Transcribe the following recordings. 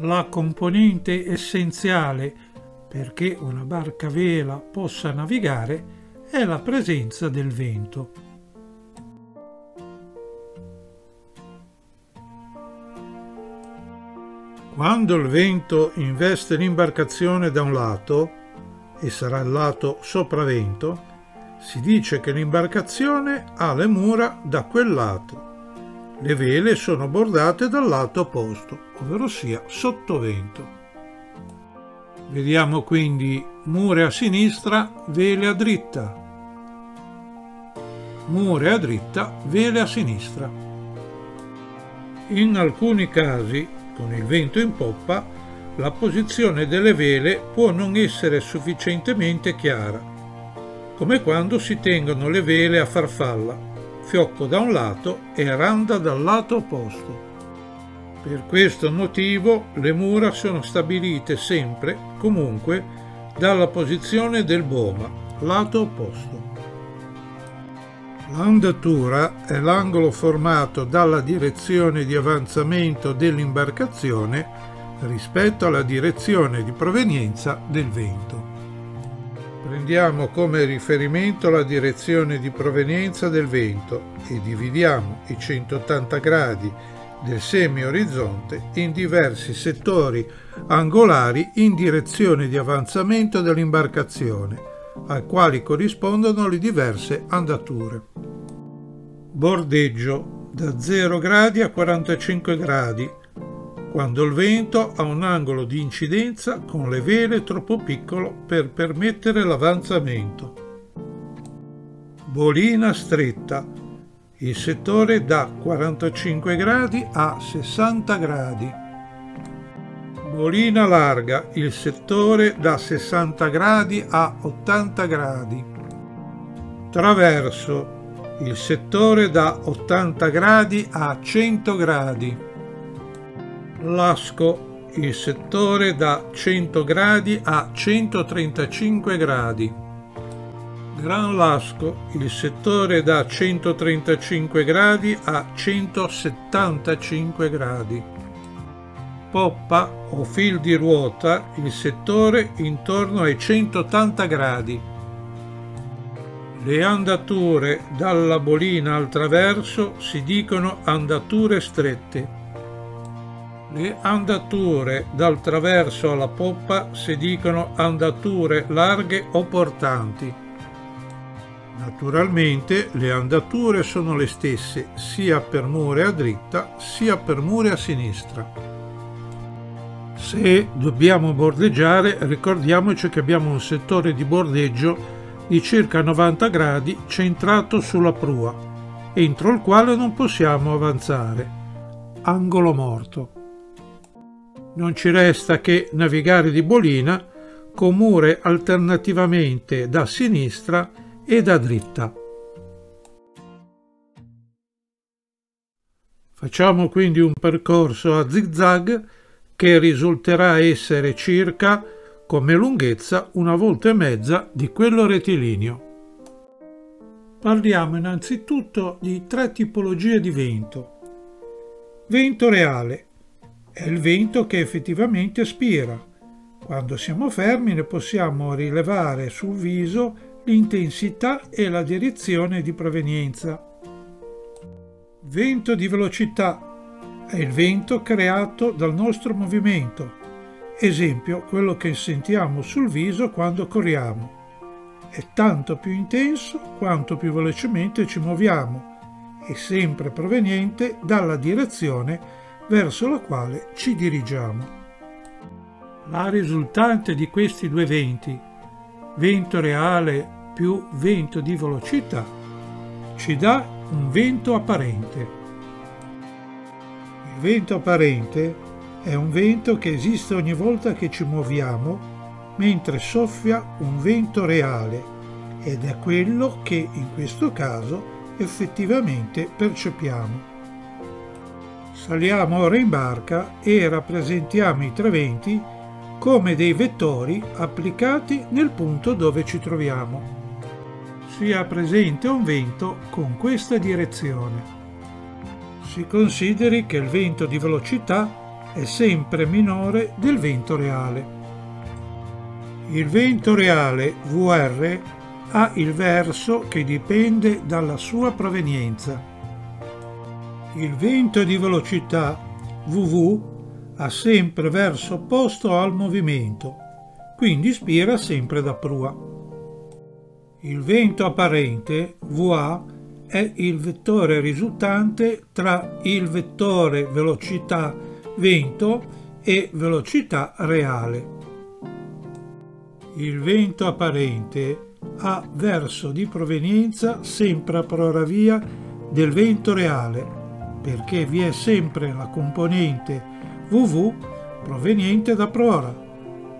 La componente essenziale perché una barca a vela possa navigare è la presenza del vento. Quando il vento investe l'imbarcazione da un lato, e sarà il lato sopravvento, si dice che l'imbarcazione ha le mura da quel lato. Le vele sono bordate dal lato opposto, ovvero sia sottovento. Vediamo quindi mure a sinistra, vele a dritta. Mure a dritta, vele a sinistra. In alcuni casi, con il vento in poppa, la posizione delle vele può non essere sufficientemente chiara, come quando si tengono le vele a farfalla, fiocco da un lato e randa dal lato opposto. Per questo motivo le mura sono stabilite sempre, comunque, dalla posizione del boma, lato opposto. L'andatura è l'angolo formato dalla direzione di avanzamento dell'imbarcazione rispetto alla direzione di provenienza del vento. Prendiamo come riferimento la direzione di provenienza del vento e dividiamo i 180 gradi del semi-orizzonte in diversi settori angolari in direzione di avanzamento dell'imbarcazione, ai quali corrispondono le diverse andature. Bordeggio da 0 gradi a 45 gradi, quando il vento ha un angolo di incidenza con le vele troppo piccolo per permettere l'avanzamento. Bolina stretta il settore da 45 gradi a 60 gradi. Bolina larga, il settore da 60 gradi a 80 gradi. Traverso, il settore da 80 gradi a 100 gradi. Lasco, il settore da 100 gradi a 135 gradi. Gran Lasco, il settore da 135 gradi a 175 gradi. Poppa o fil di ruota, il settore intorno ai 180 gradi. Le andature dalla bolina al traverso si dicono andature strette. Le andature dal traverso alla poppa si dicono andature larghe o portanti. Naturalmente le andature sono le stesse sia per mure a dritta sia per mure a sinistra. Se dobbiamo bordeggiare ricordiamoci che abbiamo un settore di bordeggio di circa 90 gradi centrato sulla prua, entro il quale non possiamo avanzare. Angolo morto. Non ci resta che navigare di bolina con mure alternativamente da sinistra e da dritta. Facciamo quindi un percorso a zigzag che risulterà essere circa come lunghezza una volta e mezza di quello rettilineo. Parliamo innanzitutto di tre tipologie di vento. Vento reale è il vento che effettivamente spira. Quando siamo fermi ne possiamo rilevare sul viso l'intensità e la direzione di provenienza. Vento di velocità è il vento creato dal nostro movimento, esempio quello che sentiamo sul viso quando corriamo. È tanto più intenso quanto più velocemente ci muoviamo e sempre proveniente dalla direzione verso la quale ci dirigiamo. La risultante di questi due venti, vento reale più vento di velocità ci dà un vento apparente. Il vento apparente è un vento che esiste ogni volta che ci muoviamo, mentre soffia un vento reale ed è quello che in questo caso effettivamente percepiamo. Saliamo ora in barca e rappresentiamo i tre venti come dei vettori applicati nel punto dove ci troviamo sia presente un vento con questa direzione. Si consideri che il vento di velocità è sempre minore del vento reale. Il vento reale VR ha il verso che dipende dalla sua provenienza. Il vento di velocità VV ha sempre verso opposto al movimento, quindi spira sempre da prua. Il vento apparente VA è il vettore risultante tra il vettore velocità vento e velocità reale. Il vento apparente ha verso di provenienza sempre a proravia del vento reale, perché vi è sempre la componente VV proveniente da prora.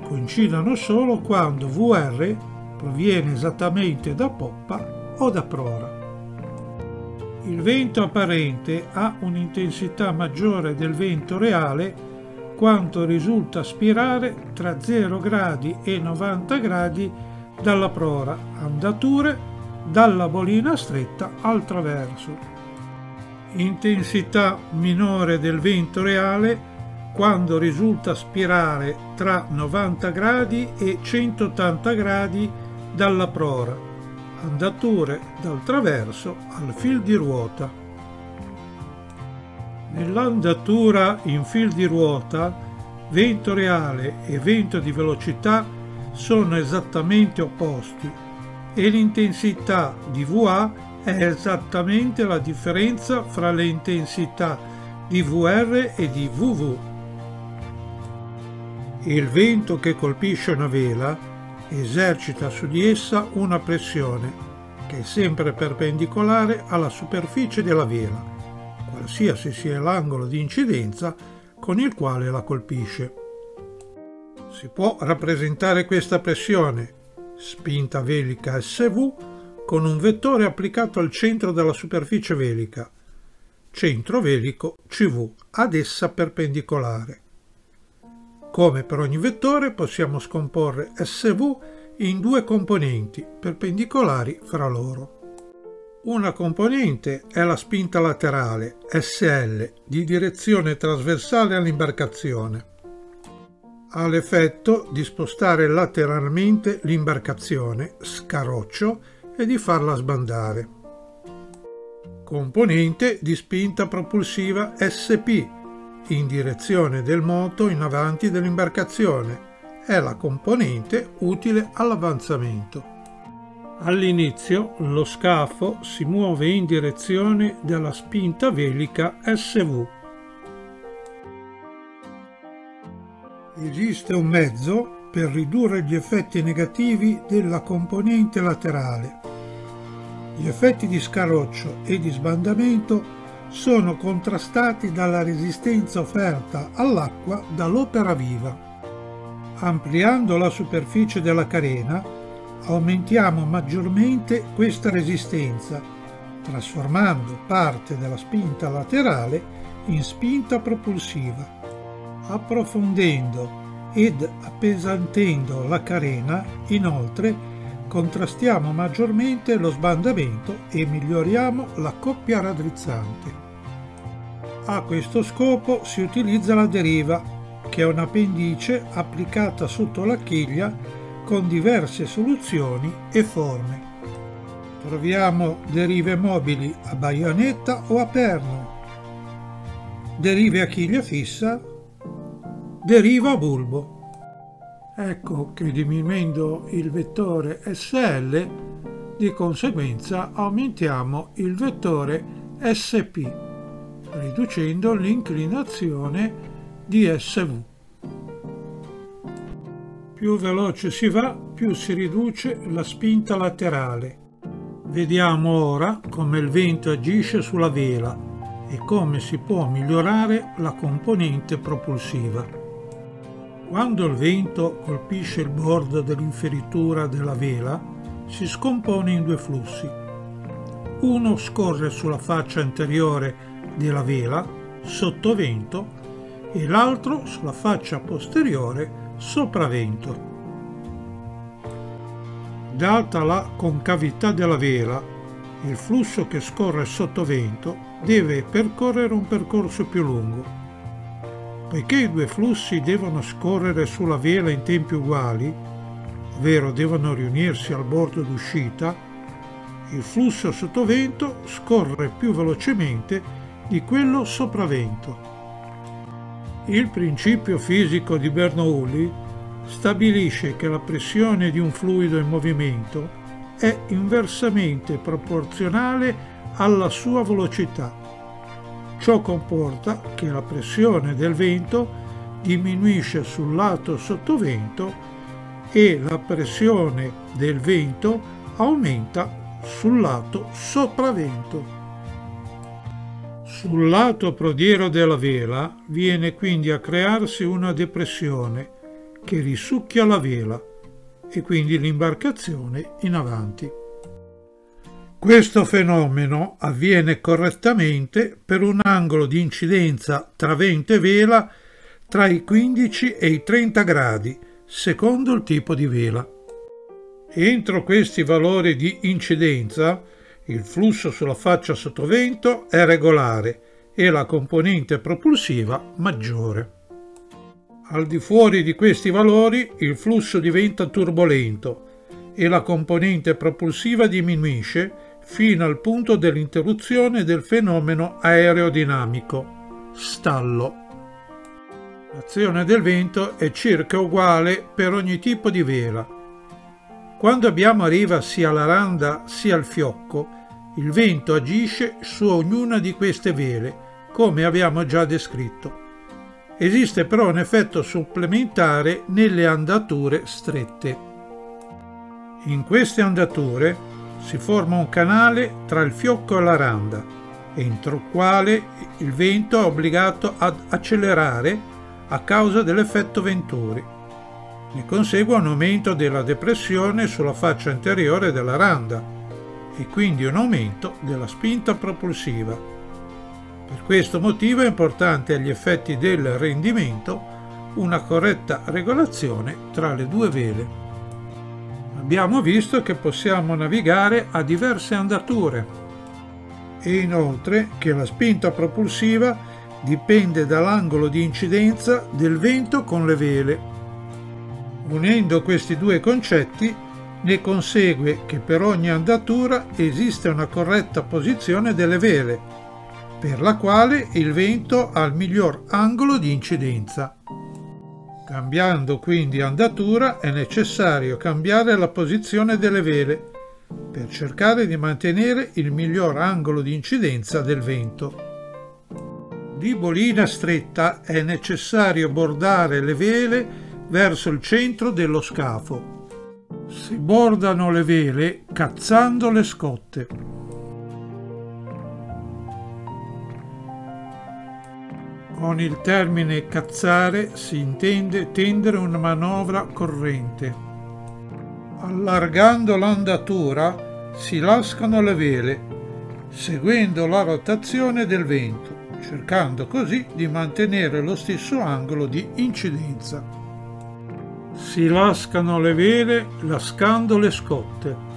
Coincidono solo quando VR proviene esattamente da poppa o da prora. Il vento apparente ha un'intensità maggiore del vento reale quanto risulta aspirare tra 0 gradi e 90 gradi dalla prora, andature dalla bolina stretta al traverso. Intensità minore del vento reale quando risulta spirare tra 90 gradi e 180 gradi dalla prora, andature dal traverso al fil di ruota. Nell'andatura in fil di ruota, vento reale e vento di velocità sono esattamente opposti e l'intensità di VA è esattamente la differenza fra le intensità di VR e di VV. Il vento che colpisce una vela esercita su di essa una pressione che è sempre perpendicolare alla superficie della vela, qualsiasi sia l'angolo di incidenza con il quale la colpisce. Si può rappresentare questa pressione, spinta velica SV, con un vettore applicato al centro della superficie velica, centro velico CV, ad essa perpendicolare. Come per ogni vettore possiamo scomporre SV in due componenti perpendicolari fra loro. Una componente è la spinta laterale SL di direzione trasversale all'imbarcazione. Ha l'effetto di spostare lateralmente l'imbarcazione, scaroccio, e di farla sbandare. Componente di spinta propulsiva SP in direzione del moto in avanti dell'imbarcazione. È la componente utile all'avanzamento. All'inizio lo scafo si muove in direzione della spinta velica SV. Esiste un mezzo per ridurre gli effetti negativi della componente laterale. Gli effetti di scaroccio e di sbandamento sono contrastati dalla resistenza offerta all'acqua dall'opera viva. Ampliando la superficie della carena, aumentiamo maggiormente questa resistenza, trasformando parte della spinta laterale in spinta propulsiva. Approfondendo ed appesantendo la carena, inoltre, contrastiamo maggiormente lo sbandamento e miglioriamo la coppia raddrizzante. A questo scopo si utilizza la deriva, che è un'appendice applicata sotto la chiglia con diverse soluzioni e forme. Troviamo derive mobili a baionetta o a perno, derive a chiglia fissa, deriva bulbo. Ecco che diminuendo il vettore SL, di conseguenza aumentiamo il vettore SP riducendo l'inclinazione di SV. Più veloce si va, più si riduce la spinta laterale. Vediamo ora come il vento agisce sulla vela e come si può migliorare la componente propulsiva. Quando il vento colpisce il bordo dell'inferitura della vela, si scompone in due flussi. Uno scorre sulla faccia anteriore della vela sotto vento e l'altro sulla faccia posteriore sopravvento. Data la concavità della vela, il flusso che scorre sotto vento deve percorrere un percorso più lungo. Poiché i due flussi devono scorrere sulla vela in tempi uguali, ovvero devono riunirsi al bordo d'uscita, il flusso sottovento scorre più velocemente di quello sopravento. Il principio fisico di Bernoulli stabilisce che la pressione di un fluido in movimento è inversamente proporzionale alla sua velocità. Ciò comporta che la pressione del vento diminuisce sul lato sottovento e la pressione del vento aumenta sul lato sopravento. Sul lato prodiero della vela viene quindi a crearsi una depressione che risucchia la vela e quindi l'imbarcazione in avanti. Questo fenomeno avviene correttamente per un angolo di incidenza tra vento e vela tra i 15 e i 30 gradi, secondo il tipo di vela. Entro questi valori di incidenza, il flusso sulla faccia sottovento è regolare e la componente propulsiva maggiore. Al di fuori di questi valori il flusso diventa turbolento e la componente propulsiva diminuisce fino al punto dell'interruzione del fenomeno aerodinamico, stallo. L'azione del vento è circa uguale per ogni tipo di vela. Quando abbiamo a riva sia la randa sia il fiocco, il vento agisce su ognuna di queste vele, come abbiamo già descritto. Esiste però un effetto supplementare nelle andature strette. In queste andature si forma un canale tra il fiocco e la randa, entro il quale il vento è obbligato ad accelerare a causa dell'effetto Venturi. Ne consegue un aumento della depressione sulla faccia anteriore della randa e quindi un aumento della spinta propulsiva. Per questo motivo è importante agli effetti del rendimento una corretta regolazione tra le due vele. Abbiamo visto che possiamo navigare a diverse andature e inoltre che la spinta propulsiva dipende dall'angolo di incidenza del vento con le vele. Unendo questi due concetti ne consegue che per ogni andatura esiste una corretta posizione delle vele per la quale il vento ha il miglior angolo di incidenza. Cambiando quindi andatura è necessario cambiare la posizione delle vele per cercare di mantenere il miglior angolo di incidenza del vento. Di bolina stretta è necessario bordare le vele verso il centro dello scafo. Si bordano le vele cazzando le scotte. Con il termine cazzare si intende tendere una manovra corrente. Allargando l'andatura si lascano le vele, seguendo la rotazione del vento, cercando così di mantenere lo stesso angolo di incidenza. Si lascano le vele lascando le scotte.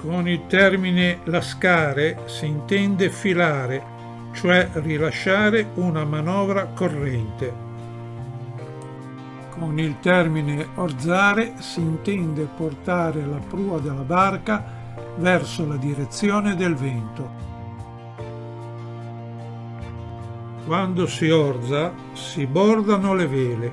Con il termine lascare si intende filare, cioè rilasciare una manovra corrente. Con il termine orzare si intende portare la prua della barca verso la direzione del vento. Quando si orza si bordano le vele.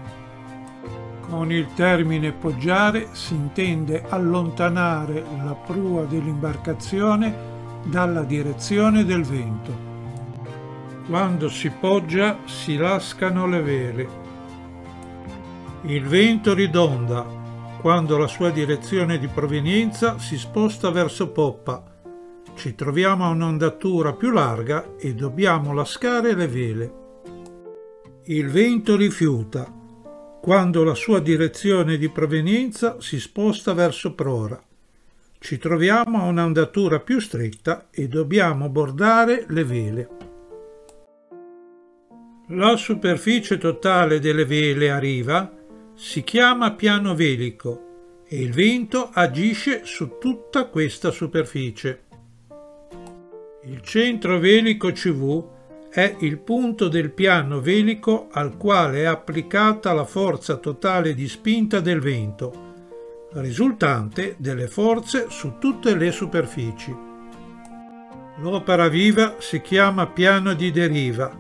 Con il termine poggiare si intende allontanare la prua dell'imbarcazione dalla direzione del vento. Quando si poggia si lascano le vele. Il vento ridonda quando la sua direzione di provenienza si sposta verso poppa. Ci troviamo a un'ondatura più larga e dobbiamo lascare le vele. Il vento rifiuta quando la sua direzione di provenienza si sposta verso prora. Ci troviamo a un'andatura più stretta e dobbiamo bordare le vele. La superficie totale delle vele a riva si chiama piano velico e il vento agisce su tutta questa superficie. Il centro velico CV è il punto del piano velico al quale è applicata la forza totale di spinta del vento, risultante delle forze su tutte le superfici. L'opera viva si chiama piano di deriva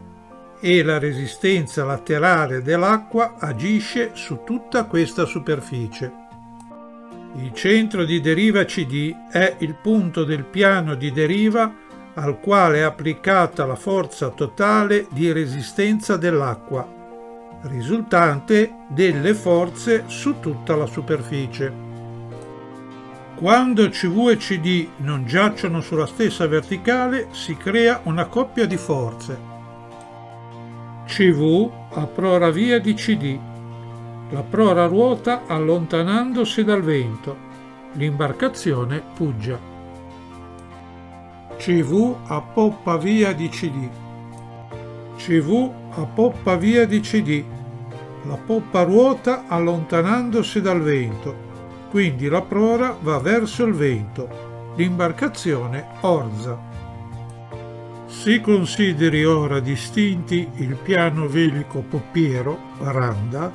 e la resistenza laterale dell'acqua agisce su tutta questa superficie. Il centro di deriva CD è il punto del piano di deriva al quale è applicata la forza totale di resistenza dell'acqua, risultante delle forze su tutta la superficie. Quando CV e CD non giacciono sulla stessa verticale si crea una coppia di forze. CV a prora via di CD. La prora ruota allontanandosi dal vento. L'imbarcazione puggia. CV a poppa via di CD. CV a poppa via di CD. La poppa ruota allontanandosi dal vento, quindi la prora va verso il vento. L'imbarcazione orza. Si consideri ora distinti il piano velico poppiero, randa,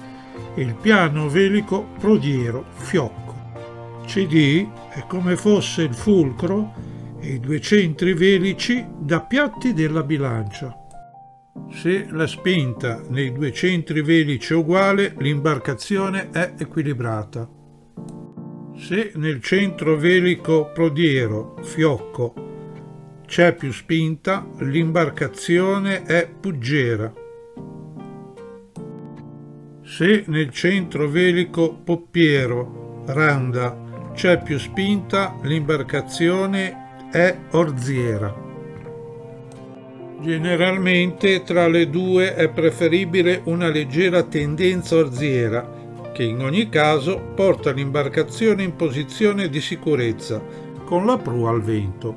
e il piano velico prodiero, fiocco. CD è come fosse il fulcro e i due centri velici da piatti della bilancia. Se la spinta nei due centri velici è uguale, l'imbarcazione è equilibrata. Se nel centro velico prodiero, fiocco, c'è più spinta, l'imbarcazione è puggera. Se nel centro velico poppiero, randa, c'è più spinta, l'imbarcazione è orziera. Generalmente tra le due è preferibile una leggera tendenza orziera, che in ogni caso porta l'imbarcazione in posizione di sicurezza, con la prua al vento.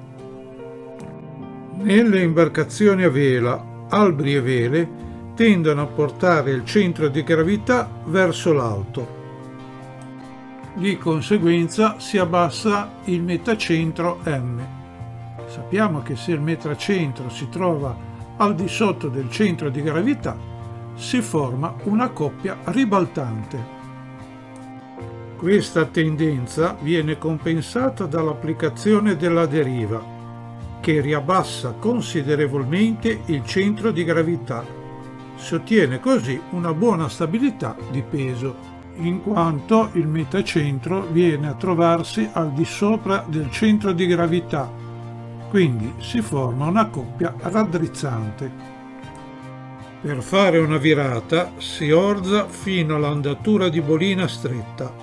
Nelle imbarcazioni a vela, albri e vele tendono a portare il centro di gravità verso l'alto. Di conseguenza si abbassa il metacentro M. Sappiamo che se il metracentro si trova al di sotto del centro di gravità, si forma una coppia ribaltante. Questa tendenza viene compensata dall'applicazione della deriva, che riabbassa considerevolmente il centro di gravità. Si ottiene così una buona stabilità di peso, in quanto il metacentro viene a trovarsi al di sopra del centro di gravità quindi si forma una coppia raddrizzante. Per fare una virata si orza fino all'andatura di bolina stretta.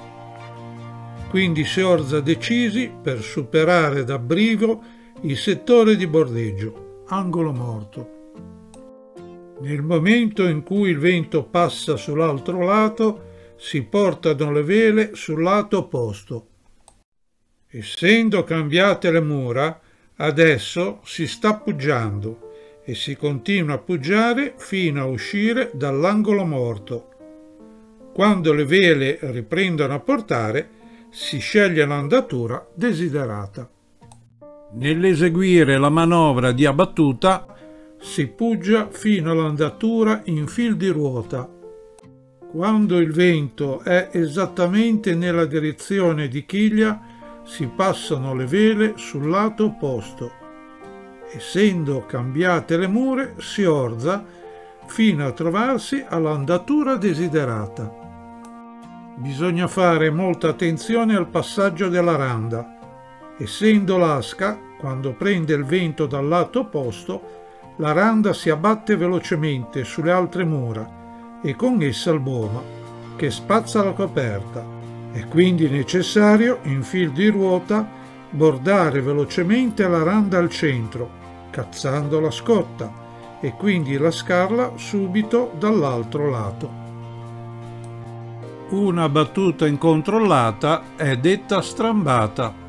Quindi si orza decisi per superare da brivo il settore di bordeggio, angolo morto. Nel momento in cui il vento passa sull'altro lato, si portano le vele sul lato opposto. Essendo cambiate le mura, Adesso si sta puggiando e si continua a puggiare fino a uscire dall'angolo morto. Quando le vele riprendono a portare, si sceglie l'andatura desiderata. Nell'eseguire la manovra di abbattuta si puggia fino all'andatura in fil di ruota. Quando il vento è esattamente nella direzione di chiglia, si passano le vele sul lato opposto. Essendo cambiate le mure, si orza fino a trovarsi all'andatura desiderata. Bisogna fare molta attenzione al passaggio della randa. Essendo l'asca, quando prende il vento dal lato opposto, la randa si abbatte velocemente sulle altre mura e con essa il boma, che spazza la coperta è quindi necessario, in fil di ruota, bordare velocemente la randa al centro, cazzando la scotta, e quindi lascarla subito dall'altro lato. Una battuta incontrollata è detta strambata.